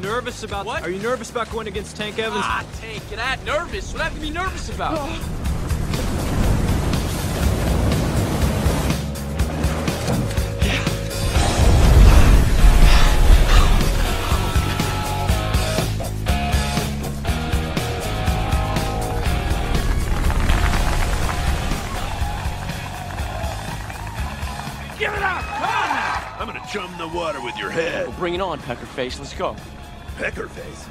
nervous about What? Are you nervous about going against Tank Evans? Ah, Tank, get that nervous. What do I have to be nervous about? Give it up! Come on now! I'm gonna chum the water with your head. Well, bring it on, Peckerface. Let's go. Peckerface.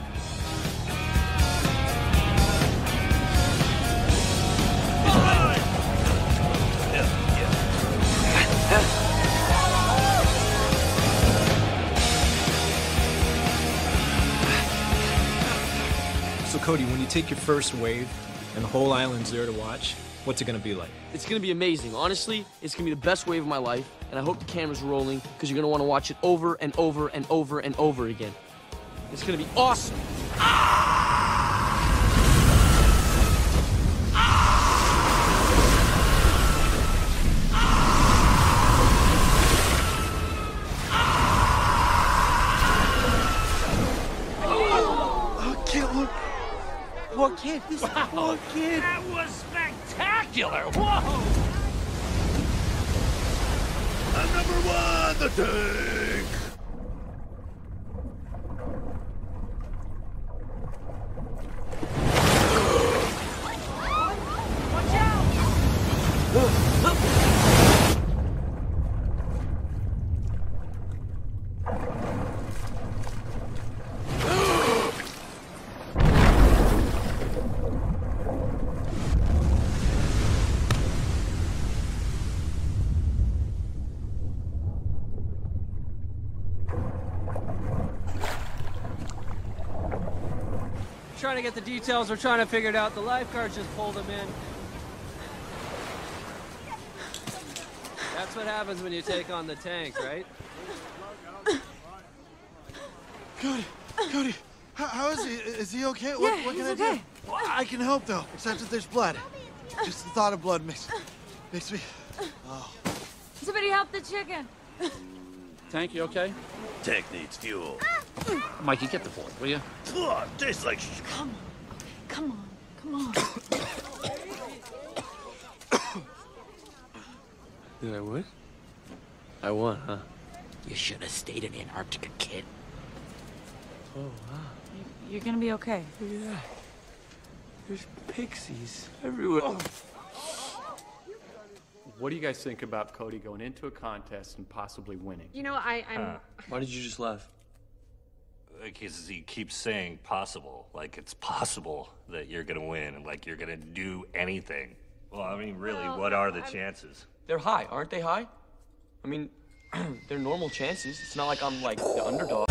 So Cody, when you take your first wave and the whole island's there to watch, what's it gonna be like? It's gonna be amazing. Honestly, it's gonna be the best wave of my life, and I hope the camera's rolling because you're gonna want to watch it over and over and over and over again. It's gonna be awesome. Oh, kid, look. Poor kid. This poor kid. That was spectacular! Whoa! I'm number one, the tank. Trying to get the details, we're trying to figure it out. The lifeguards just pulled him in. That's what happens when you take on the tank, right? Cody, Cody, how, how is he? Is he okay? Yeah, what, what he's can I okay. do? Well, I can help though, except that there's blood. Just the thought of blood makes makes me. Oh. Somebody help the chicken. Tank, you okay? Tank needs fuel. Ah! Mikey, get the board, will you? Ugh, tastes like sh- Come on. Come on. Come on. Did I win? I won, huh? You should have stayed in Antarctica, kid. Oh, wow. You're gonna be okay. Look at that. There's pixies everywhere. Oh. What do you guys think about Cody going into a contest and possibly winning? You know, I, I'm. Why did you just laugh? Because he keeps saying possible like it's possible that you're gonna win and like you're gonna do anything well i mean really Well, what are the I'm- chances They're high, aren't they high? I mean, they're normal chances. It's not like I'm like the underdog.